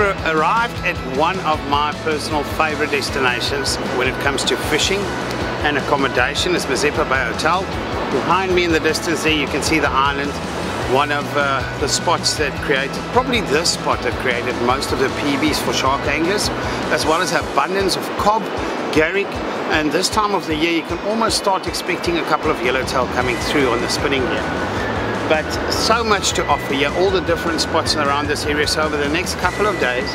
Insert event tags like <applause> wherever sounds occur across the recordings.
arrived at one of my personal favorite destinations when it comes to fishing and accommodation is Mazeppa Bay Hotel. Behind me in the distance there you can see the island, one of uh, the spots that created, probably this spot that created most of the PBs for shark anglers, as well as abundance of cob, garrick, and this time of the year you can almost start expecting a couple of yellowtail coming through on the spinning gear but so much to offer. You all the different spots around this area. So over the next couple of days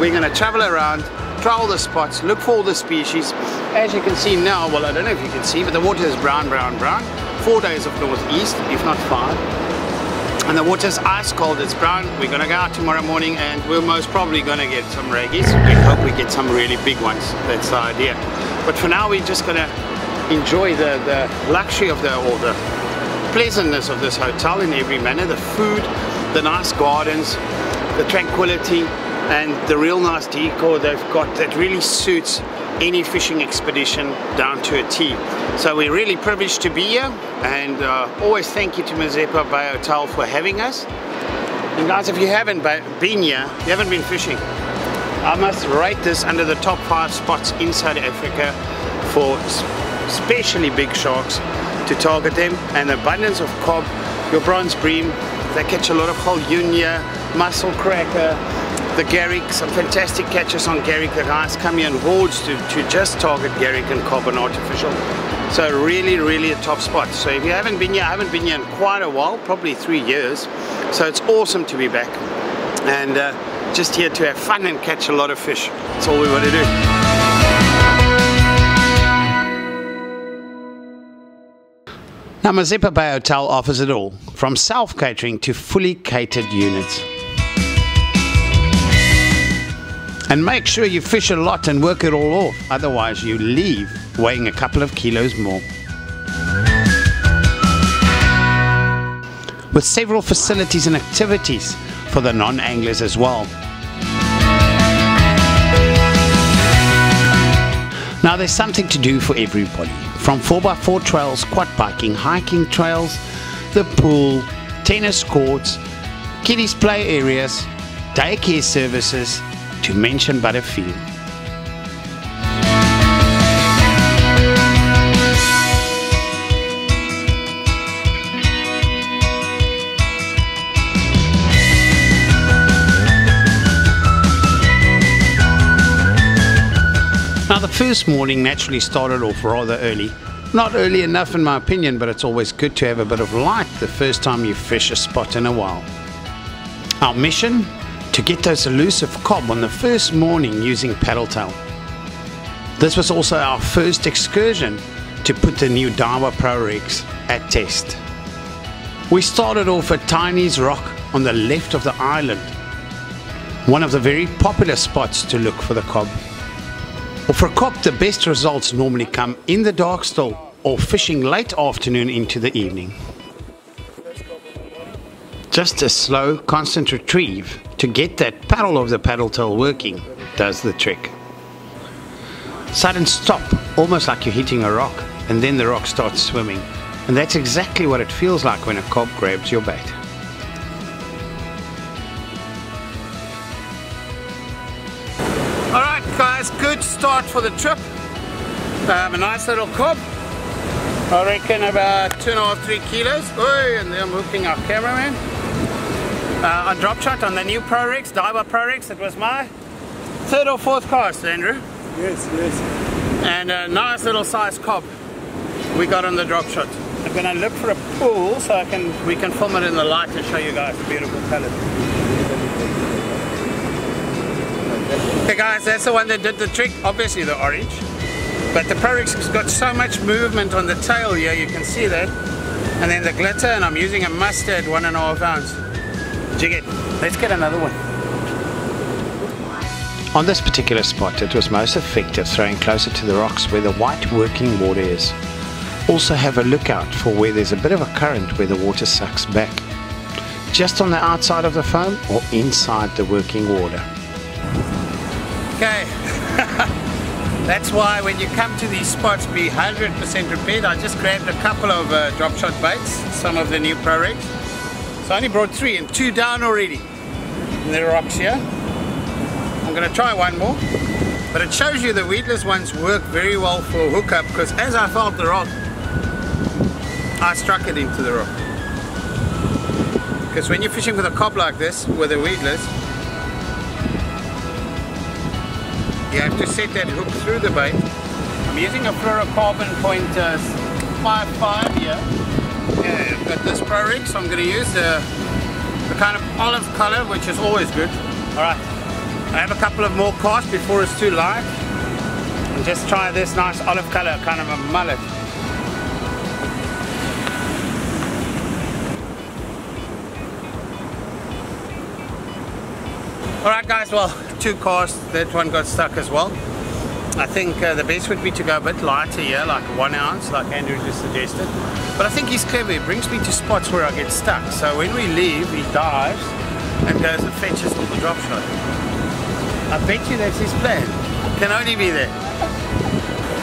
we're going to travel around try all the spots look for all the species. As you can see now well I don't know if you can see but the water is brown brown brown. Four days of northeast if not five and the water's ice cold it's brown. We're gonna go out tomorrow morning and we're most probably gonna get some reggies we hope we get some really big ones. That's the idea. But for now we're just gonna enjoy the the luxury of the or the pleasantness of this hotel in every manner the food the nice gardens the tranquility and the real nice decor they've got that really suits any fishing expedition down to a T. So we're really privileged to be here and uh, always thank you to Mazeppa Bay Hotel for having us. And guys, if you haven't been here, you haven't been fishing, I must rate this under the top five spots inside Africa for especially big sharks to target them and abundance of cob, your bronze bream, they catch a lot of galjoen, mussel cracker, the garrick, some fantastic catches on garrick. The guys come here in hordes to, to just target garrick and cob and artificial. So really, really a top spot. So if you haven't been here, I haven't been here in quite a while, probably three years. So it's awesome to be back. And uh, just here to have fun and catch a lot of fish. That's all we want to do. Now Mazeppa Bay Hotel offers it all, from self-catering to fully catered units. And make sure you fish a lot and work it all off, otherwise you leave weighing a couple of kilos more. With several facilities and activities for the non-anglers as well. Now there's something to do for everybody. From 4x4 trails, quad biking, hiking trails, the pool, tennis courts, kiddies play areas, daycare services, to mention but a few. First morning naturally started off rather early. Not early enough in my opinion, but it's always good to have a bit of light the first time you fish a spot in a while. Our mission? To get those elusive cob on the first morning using paddle tail. This was also our first excursion to put the new Daiwa ProRex at test. We started off at Tiny's Rock on the left of the island, one of the very popular spots to look for the cob. Well, for cob, the best results normally come in the dark still or fishing late afternoon into the evening. Just a slow, constant retrieve to get that paddle of the paddle tail working does the trick. Sudden stop, almost like you're hitting a rock, and then the rock starts swimming. And that's exactly what it feels like when a cob grabs your bait. For the trip. Um, a nice little cob. I reckon about two and a half, three kilos. Oh, and then I'm hooking our cameraman. Uh, on drop shot on the new ProRex, Daiwa ProRex. It was my third or fourth cast, Andrew. Yes, yes. And a nice little size cob we got on the drop shot. I'm gonna look for a pool so I can we can film it in the light and show you guys the beautiful colors. Okay guys, that's the one that did the trick, obviously the orange. But the ProRex has got so much movement on the tail here, you can see that. And then the glitter, and I'm using a mustard one and a half ounce. Jig it. Let's get another one. On this particular spot, it was most effective throwing closer to the rocks where the white working water is. Also have a lookout for where there's a bit of a current where the water sucks back. Just on the outside of the foam or inside the working water. Okay, <laughs> that's why when you come to these spots be 100% prepared. I just grabbed a couple of uh, drop shot baits, some of the new ProRex. So I only brought three and two down already. And the rocks here. I'm gonna try one more. But it shows you the weedless ones work very well for hookup because as I felt the rock, I struck it into the rock. Because when you're fishing with a cob like this, with a weedless, you have to set that hook through the bait. I'm using a fluorocarbon point uh, 5.5 here. Yeah, I've got this ProRex, so I'm going to use the, the kind of olive color, which is always good. Alright, I have a couple of more casts before it's too light. And just try this nice olive color, kind of a mullet. Alright guys, well, two casts, that one got stuck as well. I think uh, the best would be to go a bit lighter here, like one ounce, like Andrew just suggested. But I think he's clever, he brings me to spots where I get stuck. So when we leave, he dives and goes and fetches little drop shot. I bet you that's his plan. Can only be there.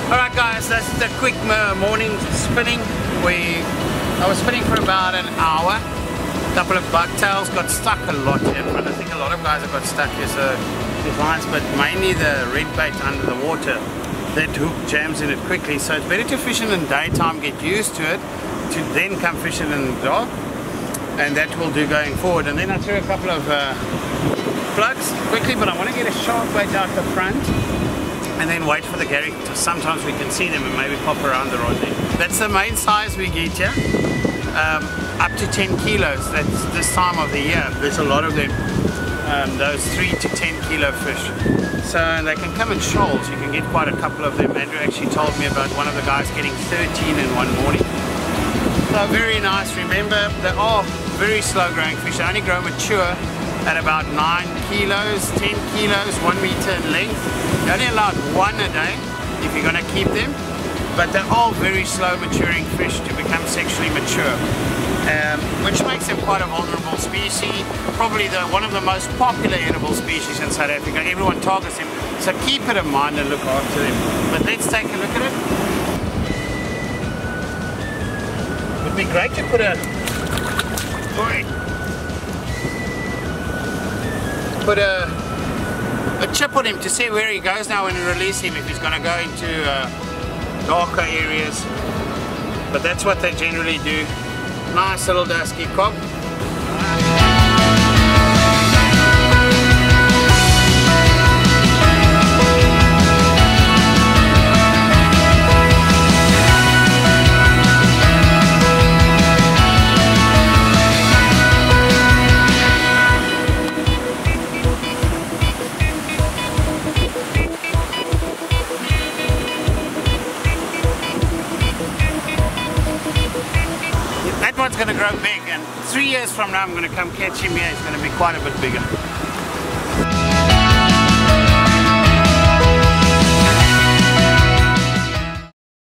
Alright guys, that's the quick morning spinning. We, I was spinning for about an hour couple of bucktails got stuck a lot here but I think a lot of guys have got stuck as uh, lines but mainly the red bait under the water that hook jams in it quickly. So it's better to fish in the daytime get used to it to then come fishing in the dark and that will do going forward. And then I threw a couple of uh, plugs quickly but I want to get a shark bait out the front and then wait for the Gary. Sometimes we can see them and maybe pop around the rod there. That's the main size we get here. Um, to 10 kilos. That's this time of the year. There's a lot of them. Um, those 3 to 10 kilo fish. So they can come in shoals. You can get quite a couple of them. Andrew actually told me about one of the guys getting 13 in one morning. So very nice. Remember, they are very slow growing fish. They only grow mature at about 9 kilos, 10 kilos, 1 meter in length. You're only allowed one a day if you're going to keep them but they're all very slow maturing fish to become sexually mature. Um, which makes them quite a vulnerable species, probably the, one of the most popular edible species in South Africa. Everyone targets them, so keep it in mind and look after them. But let's take a look at it. It would be great to put a put a a chip on him to see where he goes now we release him if he's going to go into uh, darker areas but that's what they generally do nice little dusky cob going to grow big and three years from now I'm going to come catch him here, he's going to be quite a bit bigger.